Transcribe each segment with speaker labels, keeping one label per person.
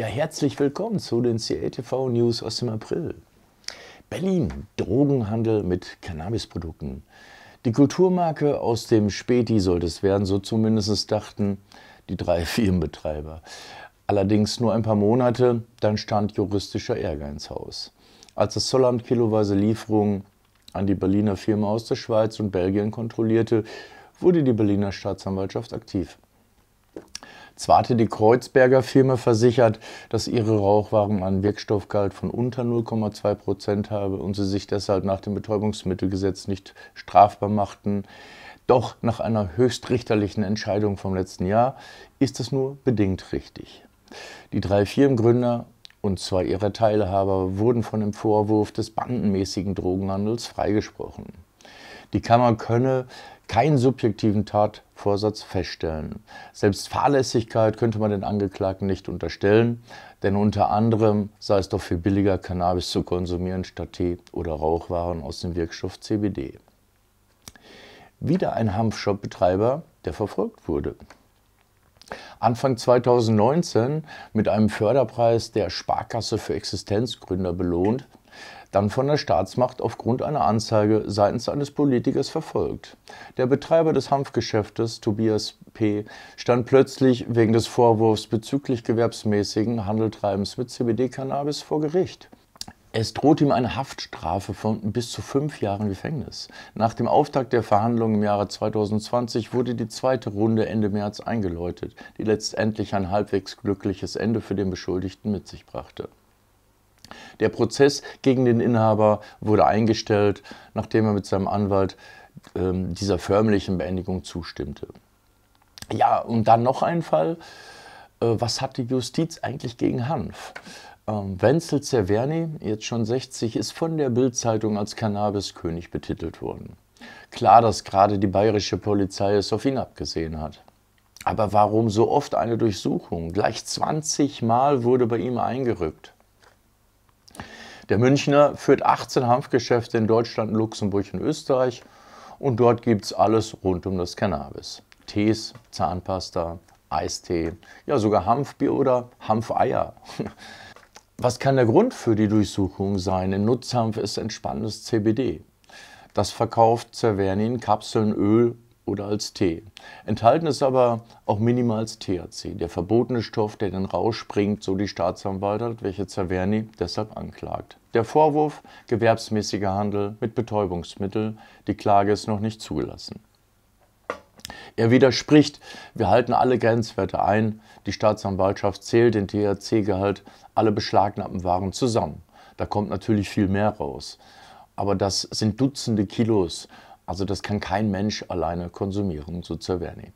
Speaker 1: Ja, herzlich willkommen zu den CATV News aus dem April. Berlin, Drogenhandel mit Cannabisprodukten. Die Kulturmarke aus dem Späti sollte es werden, so zumindest dachten die drei Firmenbetreiber. Allerdings nur ein paar Monate, dann stand juristischer Ärger ins Haus. Als das Zollamt kiloweise Lieferungen an die Berliner Firma aus der Schweiz und Belgien kontrollierte, wurde die Berliner Staatsanwaltschaft aktiv. Zwar hatte die Kreuzberger Firma versichert, dass ihre Rauchwaren einen Wirkstoffgehalt von unter 0,2 Prozent habe und sie sich deshalb nach dem Betäubungsmittelgesetz nicht strafbar machten. Doch nach einer höchstrichterlichen Entscheidung vom letzten Jahr ist es nur bedingt richtig. Die drei Firmengründer und zwei ihrer Teilhaber wurden von dem Vorwurf des bandenmäßigen Drogenhandels freigesprochen. Die Kammer könne keinen subjektiven Tatvorsatz feststellen. Selbst Fahrlässigkeit könnte man den Angeklagten nicht unterstellen, denn unter anderem sei es doch viel billiger, Cannabis zu konsumieren statt Tee oder Rauchwaren aus dem Wirkstoff CBD. Wieder ein Hanfshop-Betreiber, der verfolgt wurde. Anfang 2019 mit einem Förderpreis der Sparkasse für Existenzgründer belohnt, dann von der Staatsmacht aufgrund einer Anzeige seitens eines Politikers verfolgt. Der Betreiber des Hanfgeschäftes, Tobias P., stand plötzlich wegen des Vorwurfs bezüglich gewerbsmäßigen Handeltreibens mit CBD-Cannabis vor Gericht. Es droht ihm eine Haftstrafe von bis zu fünf Jahren Gefängnis. Nach dem Auftakt der Verhandlungen im Jahre 2020 wurde die zweite Runde Ende März eingeläutet, die letztendlich ein halbwegs glückliches Ende für den Beschuldigten mit sich brachte. Der Prozess gegen den Inhaber wurde eingestellt, nachdem er mit seinem Anwalt äh, dieser förmlichen Beendigung zustimmte. Ja, und dann noch ein Fall. Äh, was hat die Justiz eigentlich gegen Hanf? Ähm, Wenzel Cerverni, jetzt schon 60, ist von der Bild-Zeitung als Cannabiskönig betitelt worden. Klar, dass gerade die bayerische Polizei es auf ihn abgesehen hat. Aber warum so oft eine Durchsuchung? Gleich 20 Mal wurde bei ihm eingerückt. Der Münchner führt 18 Hanfgeschäfte in Deutschland, Luxemburg und Österreich und dort gibt es alles rund um das Cannabis. Tees, Zahnpasta, Eistee, ja sogar Hanfbier oder Hanfeier. Was kann der Grund für die Durchsuchung sein? In Nutzhanf ist entspannendes CBD. Das verkauft Cerverni Kapseln, Öl oder als Tee. Enthalten ist aber auch minimals THC, der verbotene Stoff, der den Rausch bringt, so die Staatsanwaltschaft, welche Zaverni deshalb anklagt. Der Vorwurf gewerbsmäßiger Handel mit Betäubungsmitteln, die Klage ist noch nicht zugelassen. Er widerspricht, wir halten alle Grenzwerte ein, die Staatsanwaltschaft zählt den THC-Gehalt alle beschlagnahmten Waren zusammen. Da kommt natürlich viel mehr raus. Aber das sind Dutzende Kilos also das kann kein Mensch alleine konsumieren, so Cerverni.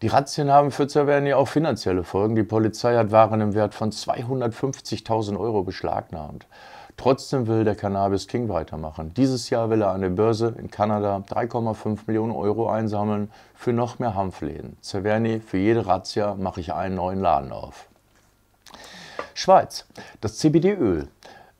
Speaker 1: Die Razzien haben für Cerverni auch finanzielle Folgen. Die Polizei hat Waren im Wert von 250.000 Euro beschlagnahmt. Trotzdem will der Cannabis King weitermachen. Dieses Jahr will er an der Börse in Kanada 3,5 Millionen Euro einsammeln für noch mehr Hanfläden. Cerverni, für jede Razzia mache ich einen neuen Laden auf. Schweiz. Das CBD-Öl.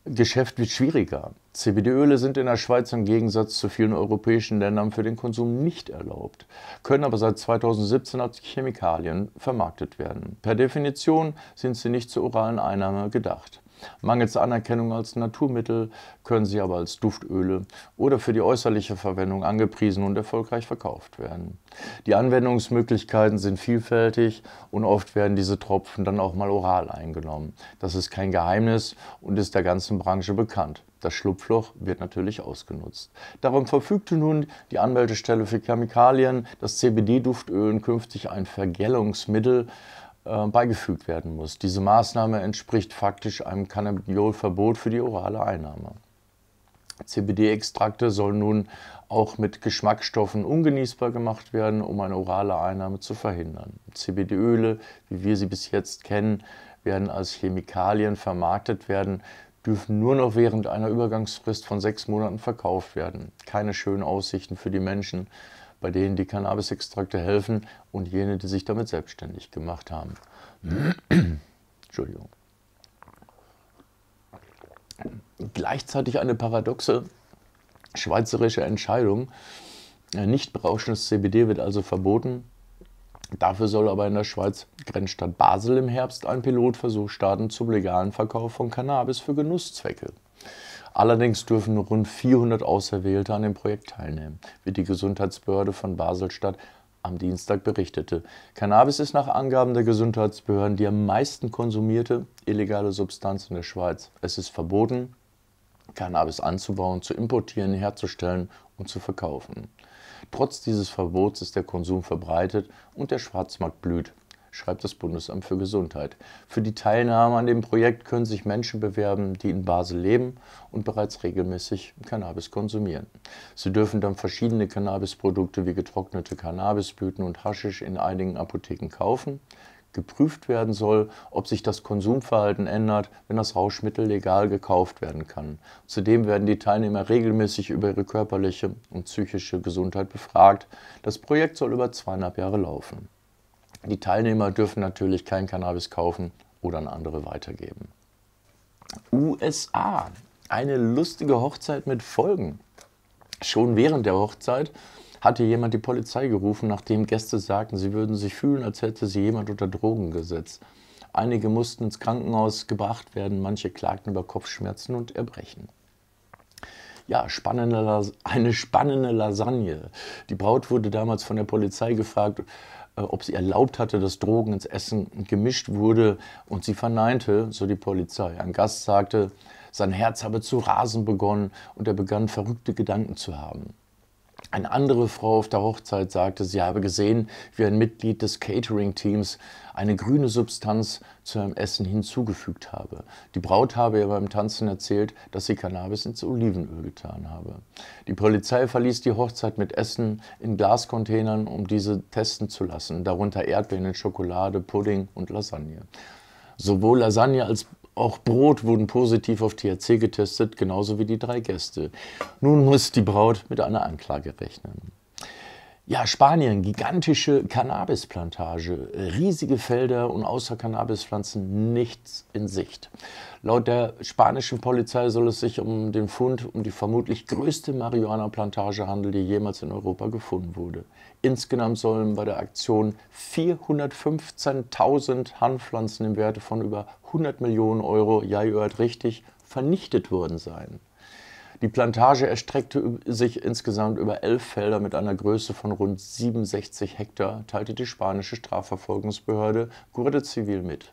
Speaker 1: Geschäft wird schwieriger. CBD-Öle sind in der Schweiz im Gegensatz zu vielen europäischen Ländern für den Konsum nicht erlaubt, können aber seit 2017 als Chemikalien vermarktet werden. Per Definition sind sie nicht zur oralen Einnahme gedacht. Mangels Anerkennung als Naturmittel können sie aber als Duftöle oder für die äußerliche Verwendung angepriesen und erfolgreich verkauft werden. Die Anwendungsmöglichkeiten sind vielfältig und oft werden diese Tropfen dann auch mal oral eingenommen. Das ist kein Geheimnis und ist der ganzen Branche bekannt. Das Schlupfloch wird natürlich ausgenutzt. Darum verfügte nun die Anmeldestelle für Chemikalien, dass CBD-Duftölen künftig ein Vergällungsmittel äh, beigefügt werden muss. Diese Maßnahme entspricht faktisch einem Cannabiolverbot für die orale Einnahme. CBD-Extrakte sollen nun auch mit Geschmacksstoffen ungenießbar gemacht werden, um eine orale Einnahme zu verhindern. CBD-Öle, wie wir sie bis jetzt kennen, werden als Chemikalien vermarktet werden, dürfen nur noch während einer Übergangsfrist von sechs Monaten verkauft werden. Keine schönen Aussichten für die Menschen, bei denen die Cannabisextrakte helfen und jene, die sich damit selbstständig gemacht haben. Entschuldigung. Gleichzeitig eine paradoxe schweizerische Entscheidung. Nicht berauschendes CBD wird also verboten, Dafür soll aber in der Schweiz Grenzstadt Basel im Herbst ein Pilotversuch starten zum legalen Verkauf von Cannabis für Genusszwecke. Allerdings dürfen rund 400 Auserwählte an dem Projekt teilnehmen, wie die Gesundheitsbehörde von Baselstadt am Dienstag berichtete. Cannabis ist nach Angaben der Gesundheitsbehörden die am meisten konsumierte illegale Substanz in der Schweiz. Es ist verboten, Cannabis anzubauen, zu importieren, herzustellen und zu verkaufen. Trotz dieses Verbots ist der Konsum verbreitet und der Schwarzmarkt blüht schreibt das Bundesamt für Gesundheit. Für die Teilnahme an dem Projekt können sich Menschen bewerben, die in Basel leben und bereits regelmäßig Cannabis konsumieren. Sie dürfen dann verschiedene Cannabisprodukte wie getrocknete Cannabisblüten und Haschisch in einigen Apotheken kaufen. Geprüft werden soll, ob sich das Konsumverhalten ändert, wenn das Rauschmittel legal gekauft werden kann. Zudem werden die Teilnehmer regelmäßig über ihre körperliche und psychische Gesundheit befragt. Das Projekt soll über zweieinhalb Jahre laufen. Die Teilnehmer dürfen natürlich kein Cannabis kaufen oder an andere weitergeben. USA. Eine lustige Hochzeit mit Folgen. Schon während der Hochzeit hatte jemand die Polizei gerufen, nachdem Gäste sagten, sie würden sich fühlen, als hätte sie jemand unter Drogen gesetzt. Einige mussten ins Krankenhaus gebracht werden, manche klagten über Kopfschmerzen und Erbrechen. Ja, spannende, eine spannende Lasagne. Die Braut wurde damals von der Polizei gefragt, äh, ob sie erlaubt hatte, dass Drogen ins Essen gemischt wurde. Und sie verneinte, so die Polizei. Ein Gast sagte, sein Herz habe zu rasen begonnen und er begann verrückte Gedanken zu haben. Eine andere Frau auf der Hochzeit sagte, sie habe gesehen, wie ein Mitglied des Catering-Teams eine grüne Substanz zu einem Essen hinzugefügt habe. Die Braut habe ihr beim Tanzen erzählt, dass sie Cannabis ins Olivenöl getan habe. Die Polizei verließ die Hochzeit mit Essen in Glascontainern, um diese testen zu lassen, darunter Erdbeeren Schokolade, Pudding und Lasagne. Sowohl Lasagne als auch Brot wurden positiv auf THC getestet, genauso wie die drei Gäste. Nun muss die Braut mit einer Anklage rechnen. Ja, Spanien, gigantische Cannabisplantage, riesige Felder und außer Cannabispflanzen nichts in Sicht. Laut der spanischen Polizei soll es sich um den Fund um die vermutlich größte Marihuana-Plantage handeln, die jemals in Europa gefunden wurde. Insgesamt sollen bei der Aktion 415.000 Hanfpflanzen im Werte von über 100 Millionen Euro, ja, ihr hört richtig, vernichtet worden sein. Die Plantage erstreckte sich insgesamt über elf Felder mit einer Größe von rund 67 Hektar, teilte die spanische Strafverfolgungsbehörde Guardia Civil mit.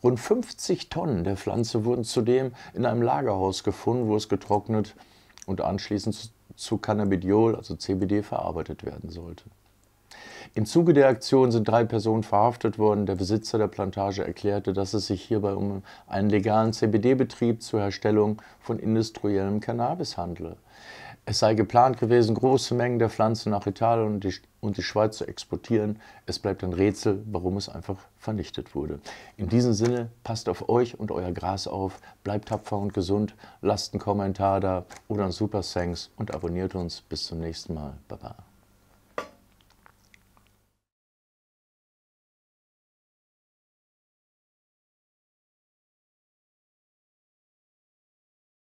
Speaker 1: Rund 50 Tonnen der Pflanze wurden zudem in einem Lagerhaus gefunden, wo es getrocknet und anschließend zu Cannabidiol, also CBD, verarbeitet werden sollte. Im Zuge der Aktion sind drei Personen verhaftet worden. Der Besitzer der Plantage erklärte, dass es sich hierbei um einen legalen CBD-Betrieb zur Herstellung von industriellem Cannabis handle. Es sei geplant gewesen, große Mengen der Pflanze nach Italien und die, und die, Schweiz zu exportieren. Es bleibt ein Rätsel, warum es einfach vernichtet wurde. In diesem Sinne, passt auf euch und euer Gras auf, bleibt tapfer und gesund, lasst einen Kommentar da oder ein Super Thanks und abonniert uns. Bis zum nächsten Mal. Baba.